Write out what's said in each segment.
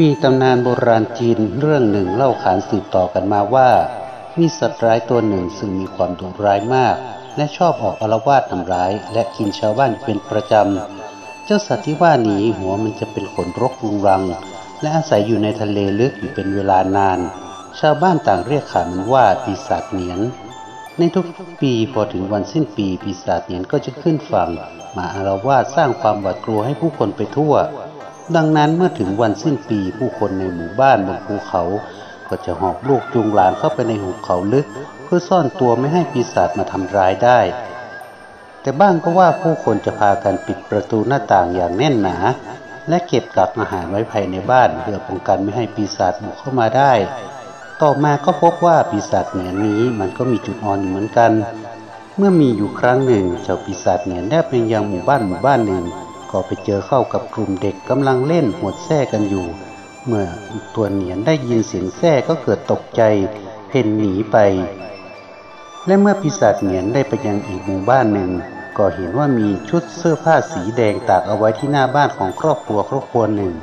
มีตำนานโบราณจีนเรื่องหนึ่งเล่าขานสืบต่อกันมาว่า มีสัตว์ร้ายตัวหนึ่งซึ่งมีความดุร้ายมาก และชอบออกอารวาสทำร้าย และกินชาวบ้านเป็นประจำ เจ้าสัตว์ที่ว่านี้หัวมันจะเป็นขนรกรุงรัง และอาศัยอยู่ในทะเลลึกอยู่เป็นเวลานาน ชาวบ้านต่างเรียกขานมันว่าปีศาจเหนียน ในทุกปีพอถึงวันสิ้นปีปีศาจเหนียนก็จะขึ้นฝั่ง มาอารวาสสร้างความหวาดกลัวให้ผู้คนไปทั่ว ดังนั้นเมื่อถึงวันสิ้นปีผู้คนในหมู่บ้านบนภูเขา ก็จะหอบลูกจูงหลานเข้าไปในหุบเขาลึก เพื่อซ่อนตัวไม่ให้ปีศาจมาทำร้ายได้ แต่บ้างก็ว่าผู้คนจะพากันปิดประตูหน้าต่างอย่างแน่นหนา และเก็บกักอาหารไว้ภายในบ้านเพื่อป้องกันไม่ให้ปีศาจบุกเข้ามาได้ ต่อมาก็พบว่าปีศาจเหนียนนี้มันก็มีจุดอ่อนอยู่เหมือนกัน เมื่อมีอยู่ครั้งหนึ่งเจ้าปีศาจเหนียนได้ไปยังหมู่บ้านหมู่บ้านหนึ่ง ก็ไปเจอเข้ากับกลุ่มเด็กกำลังเล่นหวดแท้กันอยู่ เมื่อตัวเหนียนได้ยินเสียงแท้ก็เกิดตกใจ เพ่นหนีไป และเมื่อปีศาจเหนียนได้ไปยังอีกหมู่บ้านหนึ่ง ก็เห็นว่ามีชุดเสื้อผ้าสีแดงตากเอาไว้ที่หน้าบ้านของครอบครัวครอบครัวหนึ่ง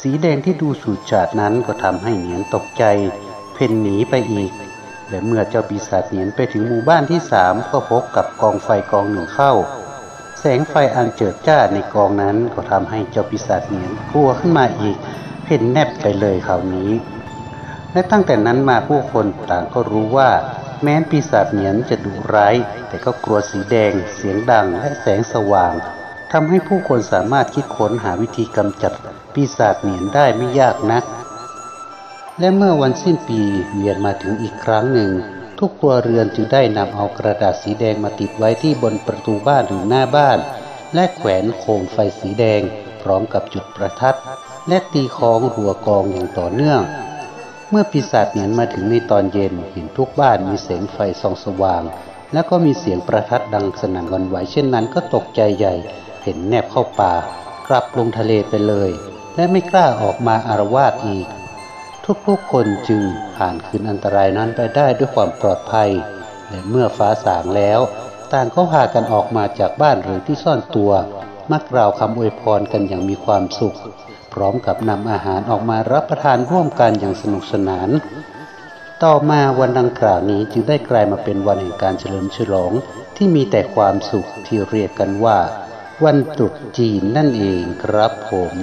สีแดงที่ดูสูดฉาดนั้นก็ทำให้เหนียนตกใจ เพ่นหนีไปอีกและเมื่อเจ้าปีศาจเหนียนไปถึงหมู่บ้านที่สามก็พบกับกองไฟกองหนึ่งเข้า แสงไฟอันเจิดจ้าในกองนั้นก็ทำให้เจ้าปีศาจเหนียนกลัวขึ้นมาอีก เพ่นแนบไปเลยคราวนี้ และตั้งแต่นั้นมาผู้คนต่างก็รู้ว่า แม้นปีศาจเหนียนจะดุร้าย แต่ก็กลัวสีแดง เสียงดังและแสงสว่างทำให้ผู้คนสามารถคิดค้นหาวิธีกำจัดปีศาจเหนียนได้ไม่ยากนัก และเมื่อวันสิ้นปีเวียนมาถึงอีกครั้งหนึ่ง ทุกครัวเรือนจึงได้นำเอากระดาษสีแดงมาติดไว้ที่บนประตูบ้านหรือหน้าบ้าน และแขวนโคมไฟสีแดง พร้อมกับจุดประทัด และตีของรัวกองอย่างต่อเนื่อง เมื่อปีศาจเหนียนมาถึงในตอนเย็นเห็นทุกบ้านมีแสงไฟส่องสว่าง และก็มีเสียงประทัดดังสนั่นวันไหวเช่นนั้นก็ตกใจใหญ่ เห็นแนบเข้าป่ากลับลงทะเลไปเลย และไม่กล้าออกมาอารวาสอีก ทุกผู้คนจึงผ่านคืนอันตรายนั้นไปได้ด้วยความปลอดภัย และเมื่อฟ้าสางแล้ว ต่างก็พากันออกมาจากบ้านหรือที่ซ่อนตัว มักกล่าวคำอวยพรกันอย่างมีความสุข พร้อมกับนำอาหารออกมารับประทานร่วมกันอย่างสนุกสนาน ต่อมาวันดังกล่าวนี้จึงได้กลายมาเป็นวันแห่งการเฉลิมฉลองที่มีแต่ความสุขที่เรียกกันว่า วันตรุษจีนนั่นเองครับผม